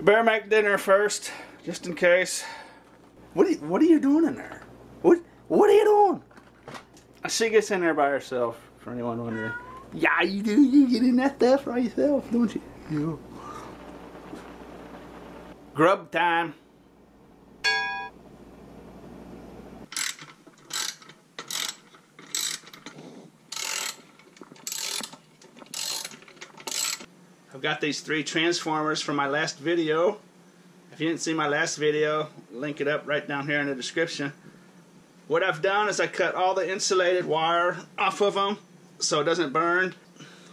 We better make dinner first, just in case. What are you, what are you doing in there? What what are you doing? She gets in there by herself, for anyone wondering. Yeah, you do. You get in that stuff by yourself, don't you? Yeah. Grub time. I've got these three transformers from my last video. If you didn't see my last video, link it up right down here in the description. What I've done is I cut all the insulated wire off of them so it doesn't burn.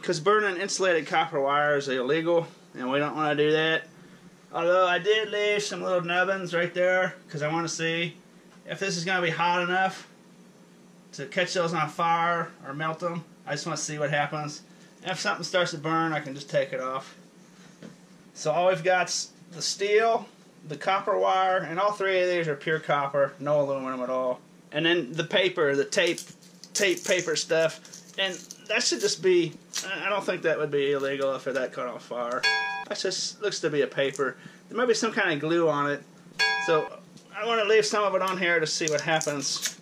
Because burning insulated copper wire is illegal and we don't want to do that. Although I did leave some little nubbins right there because I want to see if this is going to be hot enough to catch those on fire or melt them. I just want to see what happens. If something starts to burn, I can just take it off. So all we've got is the steel, the copper wire, and all three of these are pure copper, no aluminum at all. And then the paper, the tape, tape paper stuff, and that should just be. I don't think that would be illegal if that caught on fire. That just looks to be a paper. There might be some kind of glue on it, so I want to leave some of it on here to see what happens.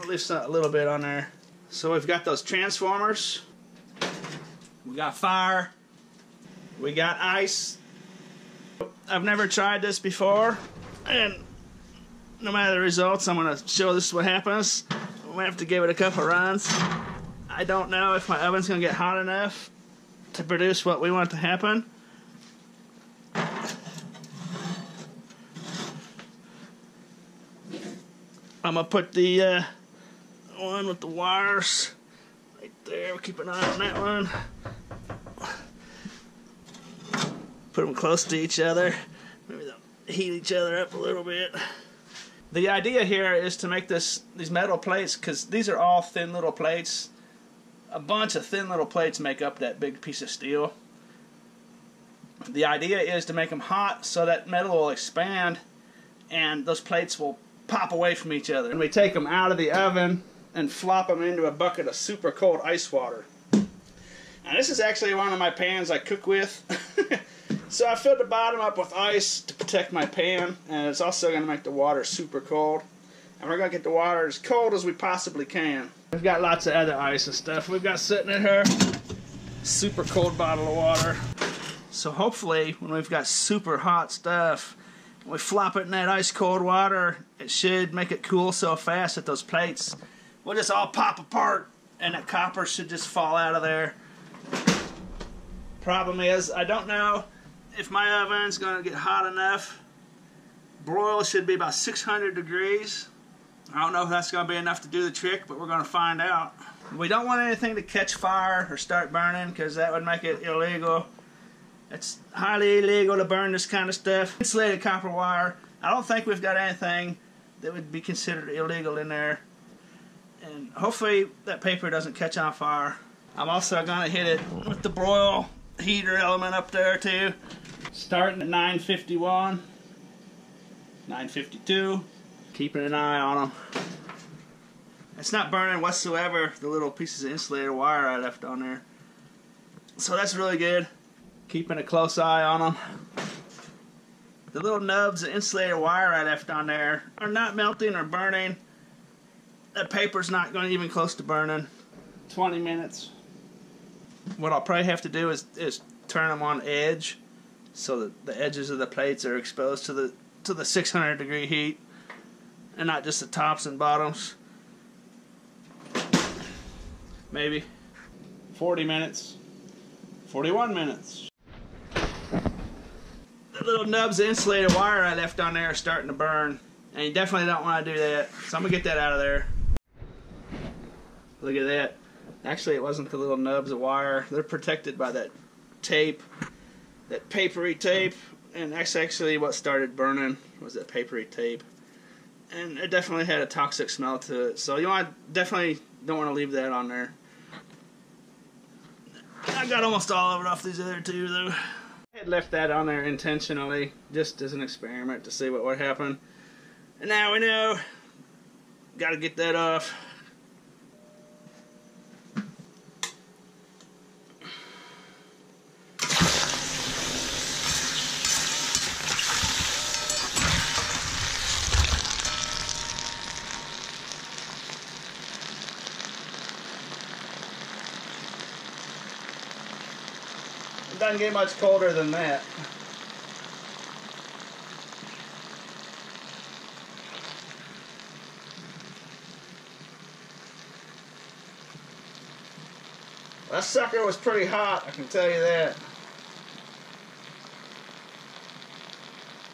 I'll leave some, a little bit on there. So we've got those transformers. Got fire. We got ice. I've never tried this before, and no matter the results, I'm to show this what happens. We might have to give it a couple runs. I don't know if my oven's to get hot enough to produce what we want to happen. I'm to put the uh, one with the wires right there. We'll keep an eye on that one. Put them close to each other. Maybe they'll heat each other up a little bit. The idea here is to make this these metal plates because these are all thin little plates. A bunch of thin little plates make up that big piece of steel. The idea is to make them hot so that metal will expand and those plates will pop away from each other. And we take them out of the oven and flop them into a bucket of super cold ice water. This is actually one of my pans I cook with. so I filled the bottom up with ice to protect my pan and it's also going to make the water super cold. And we're going to get the water as cold as we possibly can. We've got lots of other ice and stuff. We've got sitting in here super cold bottle of water. So hopefully when we've got super hot stuff we flop it in that ice cold water, it should make it cool so fast that those plates will just all pop apart and that copper should just fall out of there. Problem is, I don't know if my oven's going to get hot enough. Broil should be about 600 degrees. I don't know if that's going to be enough to do the trick, but we're going to find out. We don't want anything to catch fire or start burning because that would make it illegal. It's highly illegal to burn this kind of stuff. Insulated copper wire. I don't think we've got anything that would be considered illegal in there. And hopefully that paper doesn't catch on fire. I'm also going to hit it with the broil heater element up there too. Starting at 951, 952. Keeping an eye on them. It's not burning whatsoever, the little pieces of insulated wire I left on there. So that's really good keeping a close eye on them. The little nubs of insulated wire I left on there are not melting or burning. The paper's not going even close to burning. 20 minutes. What I'll probably have to do is, is turn them on edge so that the edges of the plates are exposed to the to the 600 degree heat and not just the tops and bottoms. Maybe 40 minutes, 41 minutes The little nubs of insulated wire I left on there are starting to burn. And you definitely don't want to do that. So I'm to get that out of there. Look at that. Actually, it wasn't the little nubs of wire. They're protected by that tape, that papery tape. And that's actually what started burning was that papery tape. And it definitely had a toxic smell to it. So you want definitely don't want to leave that on there. I got almost all of it off these other two though. I had left that on there intentionally, just as an experiment to see what would happen. And now we know, got to get that off. Doesn't get much colder than that. That sucker was pretty hot, I can tell you that.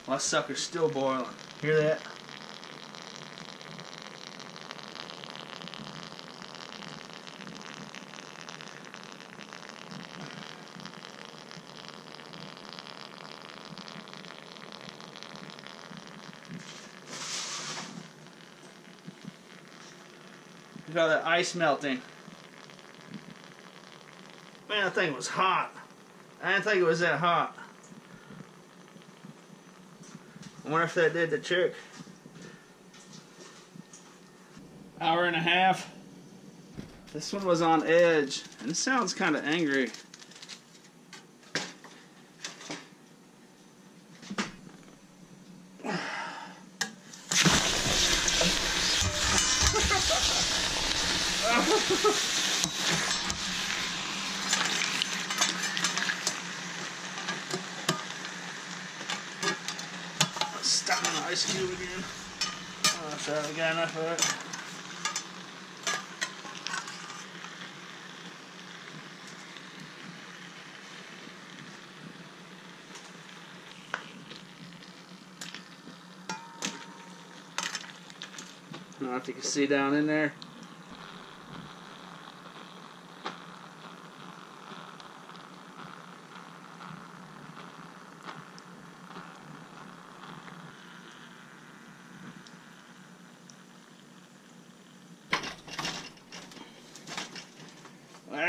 Well, that sucker's still boiling. Hear that? All that ice melting. Man, that thing was hot. I didn't think it was that hot. I wonder if that did the trick. Hour and a half. This one was on edge, and it sounds kind of angry. Stuck in the ice cube again. Oh, we got enough of it. I don't know if you can see down in there.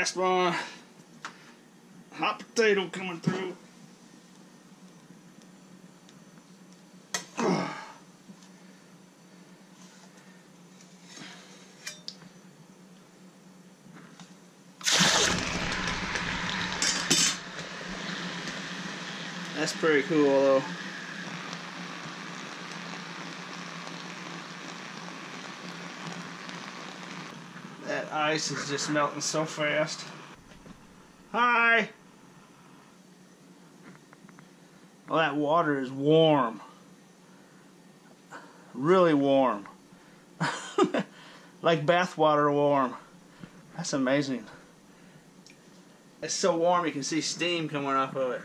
Last one. Hot potato coming through. That's pretty cool though. That ice is just melting so fast. Hi! Well, that water is warm. Really warm. like bathwater warm. That's amazing. It's so warm you can see steam coming off of it.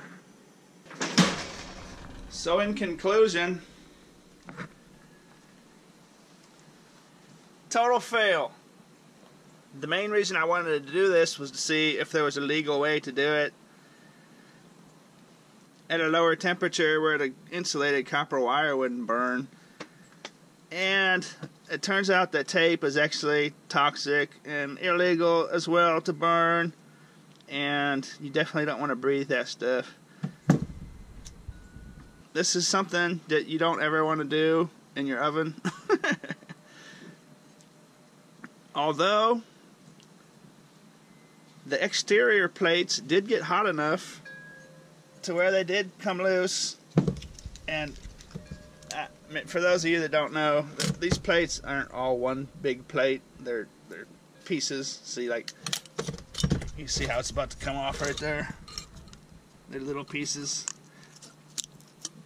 So in conclusion, total fail. The main reason I wanted to do this was to see if there was a legal way to do it at a lower temperature where the insulated copper wire wouldn't burn. And it turns out that tape is actually toxic and illegal as well to burn. And you definitely don't want to breathe that stuff. This is something that you don't ever want to do in your oven. Although the exterior plates did get hot enough to where they did come loose. And for those of you that don't know, these plates aren't all one big plate. They're they're pieces. See, like you see how it's about to come off right there. They're little pieces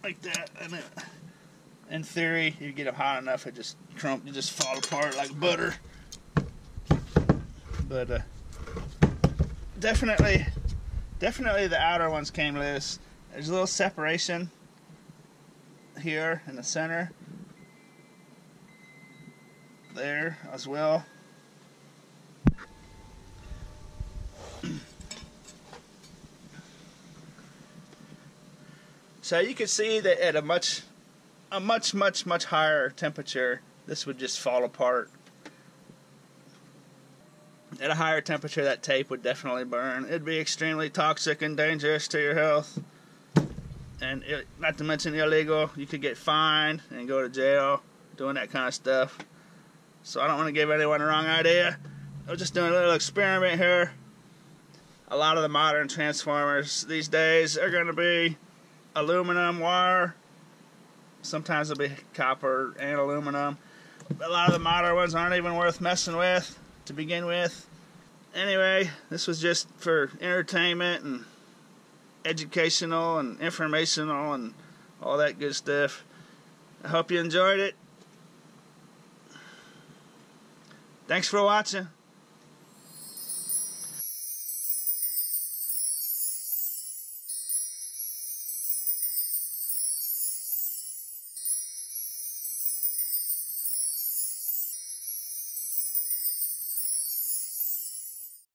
like that, and it, in theory, you get it hot enough, it just crump, you just fall apart like butter. But uh, definitely, definitely the outer ones came loose. There's a little separation here in the center, there as well. So you can see that at a much, a much, much, much higher temperature, this would just fall apart. At a higher temperature, that tape would definitely burn. It'd be extremely toxic and dangerous to your health. And it, not to mention illegal, you could get fined and go to jail doing that kind of stuff. So I don't want to give anyone the wrong idea. I was just doing a little experiment here. A lot of the modern transformers these days are going to be aluminum wire. Sometimes it'll be copper and aluminum. But a lot of the modern ones aren't even worth messing with to begin with. Anyway, this was just for entertainment and educational and informational and all that good stuff. I hope you enjoyed it. Thanks for watching.